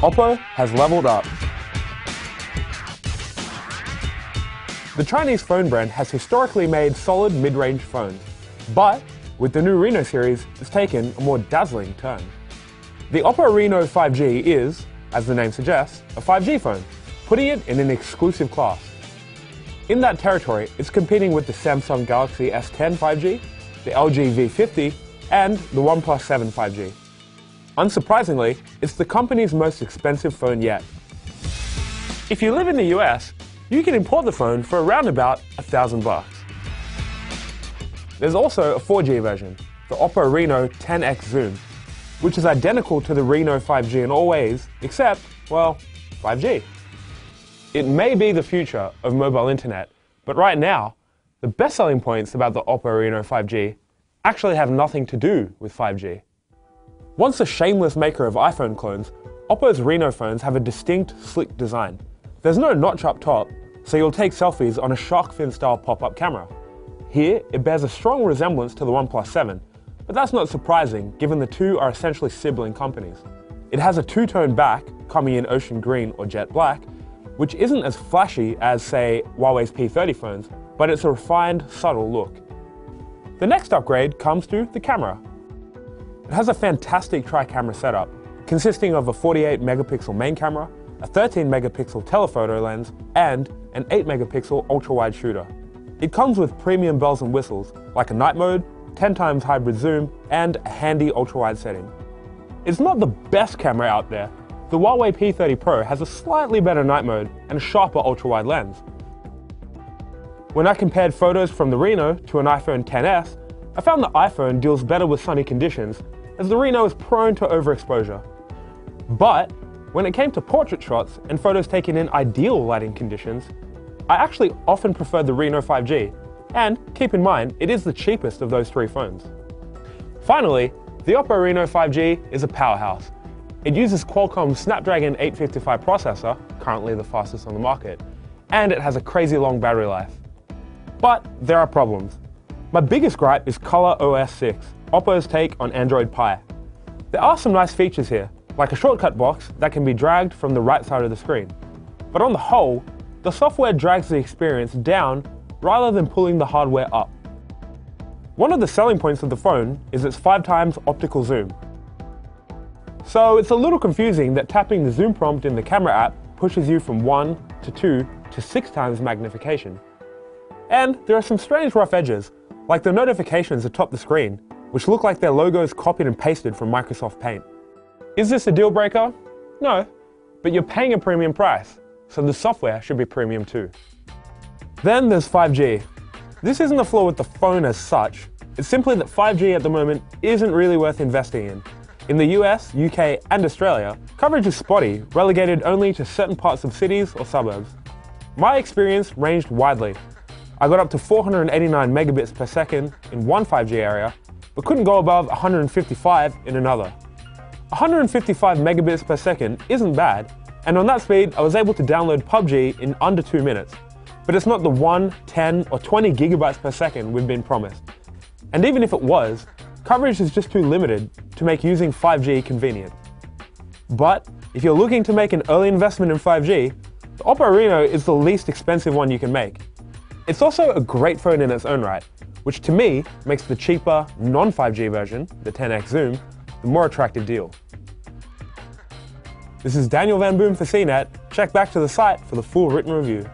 Oppo has leveled up. The Chinese phone brand has historically made solid mid-range phones, but with the new Reno series, it's taken a more dazzling turn. The Oppo Reno 5G is, as the name suggests, a 5G phone, putting it in an exclusive class. In that territory, it's competing with the Samsung Galaxy S10 5G, the LG V50, and the OnePlus 7 5G. Unsurprisingly, it's the company's most expensive phone yet. If you live in the US, you can import the phone for around about a thousand bucks. There's also a 4G version, the Oppo Reno 10X Zoom, which is identical to the Reno 5G in all ways, except, well, 5G. It may be the future of mobile internet, but right now, the best selling points about the Oppo Reno 5G actually have nothing to do with 5G. Once a shameless maker of iPhone clones, Oppo's Reno phones have a distinct, slick design. There's no notch up top, so you'll take selfies on a shark fin style pop-up camera. Here, it bears a strong resemblance to the OnePlus 7, but that's not surprising given the two are essentially sibling companies. It has a two-tone back, coming in ocean green or jet black, which isn't as flashy as, say, Huawei's P30 phones, but it's a refined, subtle look. The next upgrade comes to the camera. It has a fantastic tri-camera setup, consisting of a 48 megapixel main camera, a 13 megapixel telephoto lens, and an 8 megapixel ultra-wide shooter. It comes with premium bells and whistles, like a night mode, 10 times hybrid zoom, and a handy ultra-wide setting. It's not the best camera out there, the Huawei P30 Pro has a slightly better night mode and a sharper ultra-wide lens. When I compared photos from the Reno to an iPhone XS, I found the iPhone deals better with sunny conditions, as the Reno is prone to overexposure. But when it came to portrait shots and photos taken in ideal lighting conditions, I actually often preferred the Reno 5G, and keep in mind, it is the cheapest of those three phones. Finally, the Oppo Reno 5G is a powerhouse, it uses Qualcomm's Snapdragon 855 processor, currently the fastest on the market, and it has a crazy long battery life. But there are problems. My biggest gripe is Color OS 6, Oppo's take on Android Pie. There are some nice features here, like a shortcut box that can be dragged from the right side of the screen. But on the whole, the software drags the experience down rather than pulling the hardware up. One of the selling points of the phone is its 5 times optical zoom, so it's a little confusing that tapping the zoom prompt in the camera app pushes you from 1 to 2 to 6 times magnification. And there are some strange rough edges, like the notifications atop the screen, which look like their logos copied and pasted from Microsoft Paint. Is this a deal breaker? No, but you're paying a premium price, so the software should be premium too. Then there's 5G. This isn't a flaw with the phone as such, it's simply that 5G at the moment isn't really worth investing in, in the US, UK, and Australia, coverage is spotty, relegated only to certain parts of cities or suburbs. My experience ranged widely. I got up to 489 megabits per second in one 5G area, but couldn't go above 155 in another. 155 megabits per second isn't bad, and on that speed, I was able to download PUBG in under two minutes. But it's not the 1, 10, or 20 gigabytes per second we've been promised. And even if it was, coverage is just too limited to make using 5G convenient. But if you're looking to make an early investment in 5G, the Oppo Reno is the least expensive one you can make. It's also a great phone in its own right, which to me makes the cheaper non-5G version, the 10X Zoom, the more attractive deal. This is Daniel Van Boom for CNET. Check back to the site for the full written review.